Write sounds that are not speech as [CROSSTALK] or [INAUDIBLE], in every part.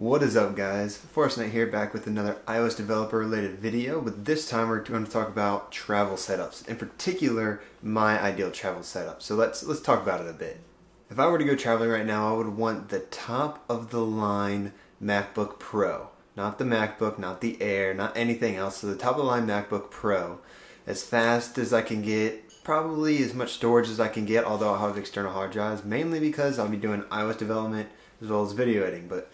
What is up guys? Forrest here back with another iOS developer related video, but this time we're going to talk about travel setups, in particular my ideal travel setup. So let's let's talk about it a bit. If I were to go traveling right now, I would want the top of the line MacBook Pro. Not the MacBook, not the Air, not anything else. So the top of the line MacBook Pro. As fast as I can get, probably as much storage as I can get, although I'll have external hard drives, mainly because I'll be doing iOS development as well as video editing. But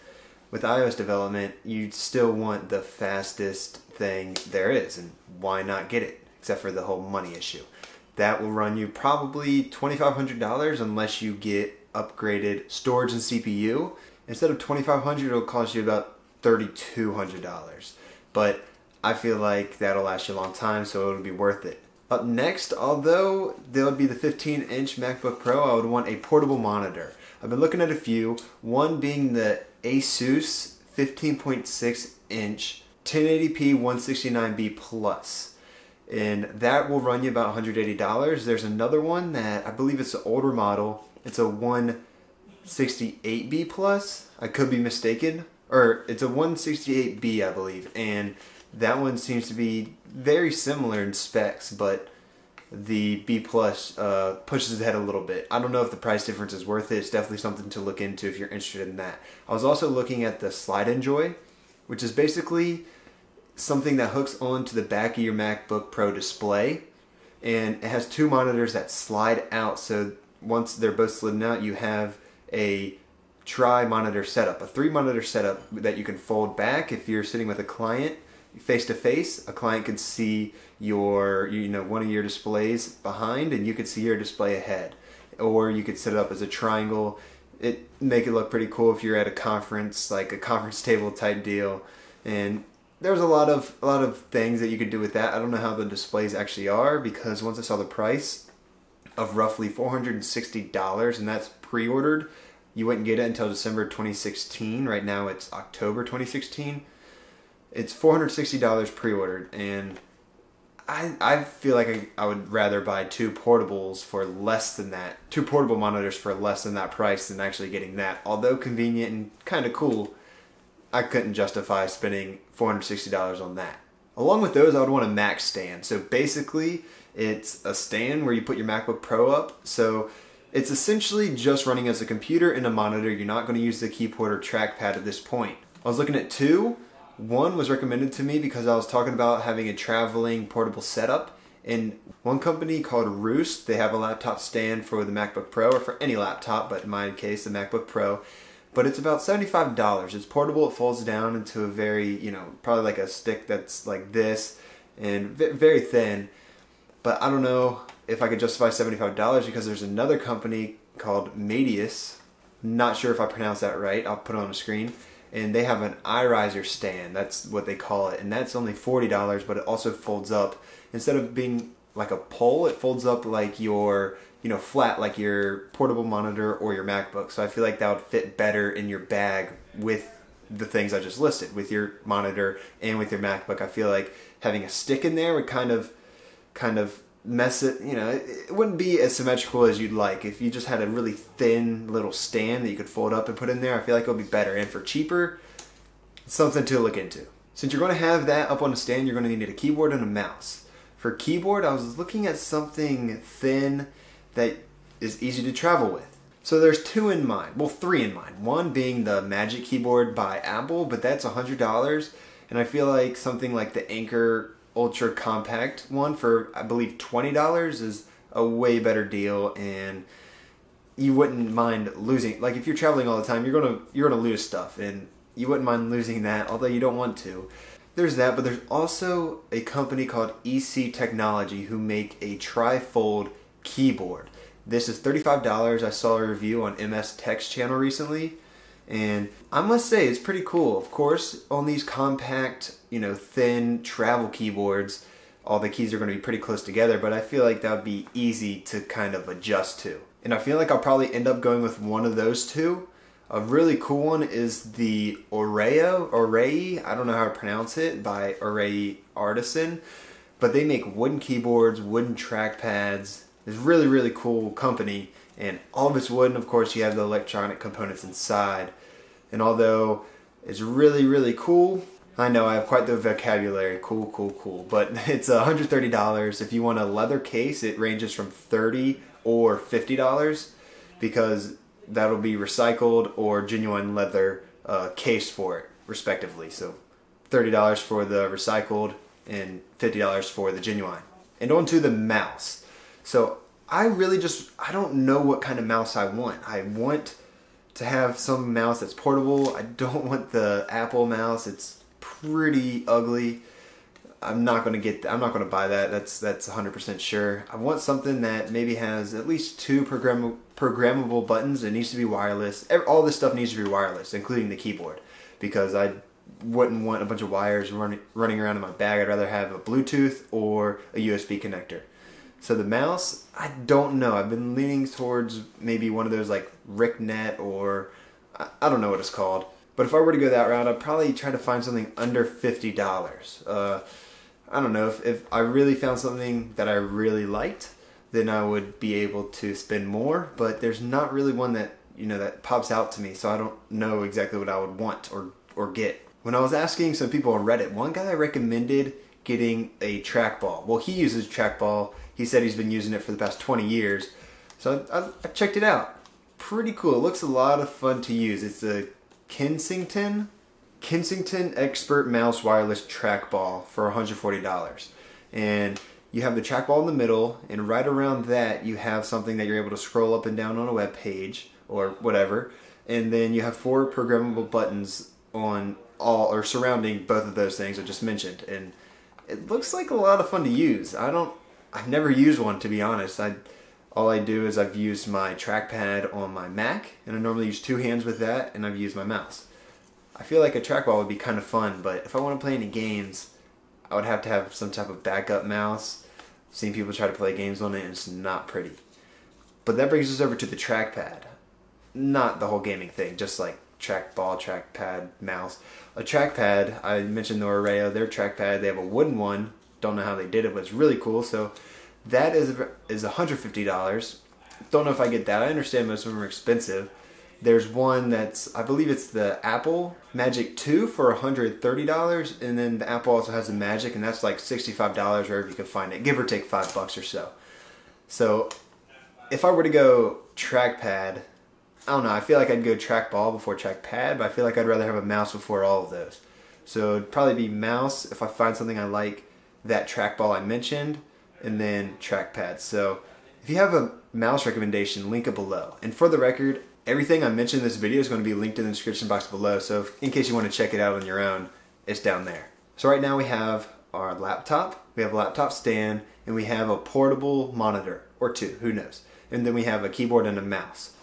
with iOS development, you still want the fastest thing there is, and why not get it? Except for the whole money issue. That will run you probably $2,500 unless you get upgraded storage and CPU. Instead of 2,500, it'll cost you about $3,200. But I feel like that'll last you a long time, so it'll be worth it. Up next, although there would be the 15 inch MacBook Pro, I would want a portable monitor. I've been looking at a few, one being the Asus 15.6 inch 1080p 169B plus and that will run you about $180. There's another one that I believe it's an older model. It's a 168B plus. I could be mistaken. Or it's a 168B, I believe. And that one seems to be very similar in specs, but the B plus uh, pushes ahead a little bit. I don't know if the price difference is worth it. It's definitely something to look into if you're interested in that. I was also looking at the SlidenJoy, which is basically something that hooks onto the back of your MacBook Pro display, and it has two monitors that slide out. So once they're both slidden out, you have a tri monitor setup, a three monitor setup that you can fold back if you're sitting with a client face to face. A client could see your, you know, one of your displays behind, and you could see your display ahead. Or you could set it up as a triangle. It make it look pretty cool if you're at a conference, like a conference table type deal. And there's a lot of a lot of things that you could do with that. I don't know how the displays actually are because once I saw the price of roughly $460 and that's pre-ordered, you wouldn't get it until December 2016. Right now it's October 2016 it's four hundred sixty dollars pre-ordered, and I I feel like I, I would rather buy two portables for less than that, two portable monitors for less than that price than actually getting that. Although convenient and kind of cool, I couldn't justify spending four hundred sixty dollars on that. Along with those, I would want a Mac stand. So basically, it's a stand where you put your MacBook Pro up. So it's essentially just running as a computer and a monitor. You're not going to use the keyboard or trackpad at this point. I was looking at two one was recommended to me because I was talking about having a traveling portable setup. And one company called Roost, they have a laptop stand for the MacBook Pro or for any laptop, but in my case, the MacBook Pro. But it's about $75. It's portable, it folds down into a very, you know, probably like a stick that's like this and very thin. But I don't know if I could justify $75 because there's another company called Medius. Not sure if I pronounced that right. I'll put it on the screen and they have an iRizer stand. That's what they call it, and that's only forty dollars. But it also folds up instead of being like a pole, it folds up like your you know flat like your portable monitor or your MacBook. So I feel like that would fit better in your bag with the things I just listed with your monitor and with your MacBook. I feel like having a stick in there would kind of kind of mess it, you know, it, wouldn't be as symmetrical as you'd like. If you just had a really thin little stand that you could fold up and put in there, I feel like it would be better. And for cheaper, something to look into. Since you're going to have that up on the stand, you're going to need a keyboard and a mouse. For keyboard, I was looking at something thin that is easy to travel with. So there's two in mind, well, three in mind. One being the Magic Keyboard by Apple, but that's $100. And I feel like something like the Anker ultra compact one for I believe twenty dollars is a way better deal and you wouldn't mind losing like if you're traveling all the time you're gonna you're gonna lose stuff and you wouldn't mind losing that although you don't want to. There's that but there's also a company called EC Technology who make a trifold keyboard. This is $35 i saw a review on MS Tech's channel recently and I must say it's pretty cool. Of course, on these compact, you know, thin travel keyboards, all the keys are going to be pretty close together, but I feel like that would be easy to kind of adjust to. And I feel like I'll probably end up going with one of those two. A really cool one is the Oreo, Oree, I don't know how to pronounce it, by Oree Artisan. But they make wooden keyboards, wooden trackpads. It's really, really cool company and all of it's wooden, of course you have the electronic components inside and although it's really, really cool. I know I have quite the vocabulary. Cool, cool, cool. But [LAUGHS] it's $130. If you want a leather case, it ranges from 30 or $50 because that'll be recycled or genuine leather uh, case for it, respectively. So $30 for the recycled and $50 for the genuine. And on to the mouse. So I really just, I don't know what kind of mouse I want. I want to have some mouse that's portable. I don't [LAUGHS] want the Apple mouse. It's pretty ugly. I'm not to get I'm not to buy that. That's that's 100% sure. I want something that maybe has at least two program programmable buttons. It needs to be wireless. All this stuff needs to be wireless, including the keyboard, because I wouldn't want a bunch of wires running running around in my bag. I'd rather have a Bluetooth or a USB connector. So the mouse, I don't know. I've been leaning towards maybe one of those like RickNet or I, I don't know what it's called. But if I were to go that route, I'd probably try to find something under fifty dollars. Uh, I don't know if, if I really found something that I really liked, then I would be able to spend more. But there's not really one that you know that pops out to me, so I don't know exactly what I would want or or get. When I was asking some people on Reddit, one guy recommended getting a trackball. Well, he uses trackball he said he's been using it for the past 20 years. So I, I checked it out. Pretty cool. It looks a lot of fun to use. It's a Kensington Kensington Expert Mouse Wireless Trackball for $140. And you have the trackball in the middle, and right around that you have something that you're able to scroll up and down on a web page or whatever. And then you have four programmable buttons on all or surrounding both of those things I just mentioned. And it looks like a lot of fun to use. I don't I've never used one to be honest. I all I do is I've used my trackpad on my Mac, and I normally use two hands with that, and I've used my mouse. I feel like a trackball would be kind of fun, but if I want to play any games, I would have to have some type of backup mouse. I've seen people try to play games on it, and it's not pretty. But that brings us over to the trackpad. Not the whole gaming thing, just like trackball, trackpad, mouse. A trackpad, I mentioned the Oreo, their trackpad, they have a wooden one don't know how they did it, but it's really cool. So that is is $150. Don't know if I get that. I understand most of them are expensive. There's one that's I believe it's the Apple Magic 2 for $130 and then the Apple also has the Magic and that's like $65 wherever you can find it, give or take 5 bucks or so. So if I were to go trackpad, I don't know, I feel like I'd go trackball before trackpad, but I feel like I'd rather have a mouse before all of those. So it'd probably be mouse if I find something I like that trackball I mentioned, and then trackpad. So if you have a mouse recommendation, link it below. And for the record, everything I mentioned in this video is going to be linked in the description box below. So if, in case you want to check it out on your own, it's down there. So right now we have our laptop, we have a laptop stand, and we have a portable monitor, or two, who knows. And then we have a keyboard and a mouse.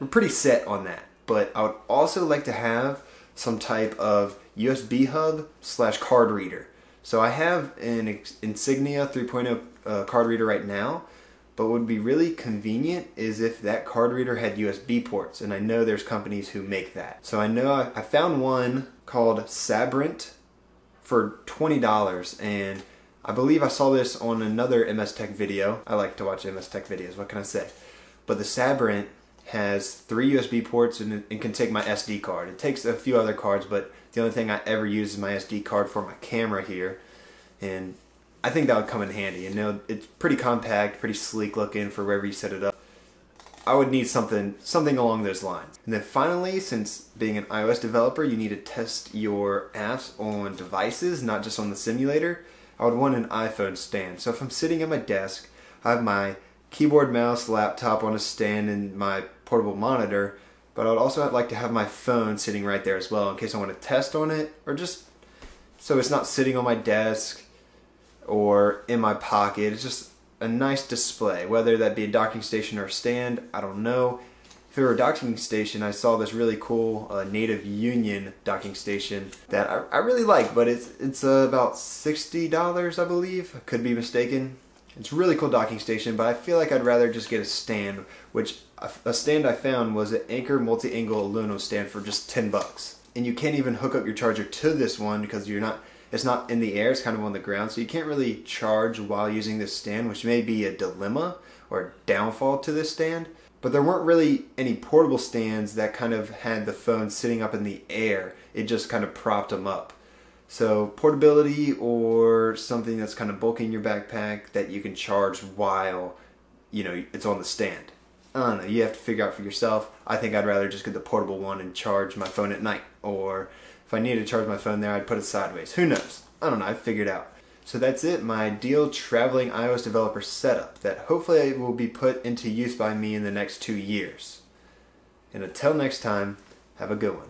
We're pretty set on that, but I would also like to have some type of USB hub slash card reader. So I have an Insignia 3.0 uh, card reader right now, but what would be really convenient is if that card reader had USB ports, and I know there's companies who make that. So I know I, I found one called Sabrent for $20, and I believe I saw this on another MS Tech video. I like to watch MS Tech videos, what can I say? But the Sabrent has three USB ports and it can take my SD card. It takes a few other cards, but the only thing I ever use is my SD card for my camera here. And I think that would come in handy. You know, it's pretty compact, pretty sleek looking for wherever you set it up. I would need something something along those lines. And then finally, since being an iOS developer, you need to test your apps on devices, not just on the simulator. I would want an iPhone stand. So if I'm sitting at my desk, I have my keyboard, mouse, laptop on a stand, and my portable monitor. But I would also like to have my phone sitting right there as well in case I want to test on it or just so it's not sitting on my desk or in my pocket. It's just a nice display, whether that be a docking station or a stand, I don't know. If it were a docking station, I saw this really cool uh, Native Union docking station that I, I really like, but it's it's uh, about $60, I believe. I could be mistaken. It's really cool docking station, but I feel like I'd rather just get a stand, which a stand I found was an Anker multi-angle aluminum stand for just 10 bucks. And you can't even hook up your charger to this one because you're not it's not in the air, it's kind of on the ground, so you can't really charge while using this stand, which may be a dilemma or downfall to this stand. but there weren't really any portable stands that kind of had the phone sitting up in the air. It just kind of propped them up. So portability or something that's kind of bulky in your backpack that you can charge while you know it's on the stand. I don't know. You have to figure out for yourself. I think I'd rather just get the portable one and charge my phone at night. Or if I needed to charge my phone there, I'd put it sideways. Who knows? I don't know. I figured out. So that's it, my ideal traveling iOS developer setup that hopefully will be put into use by me in the next two years. And until next time, have a good one.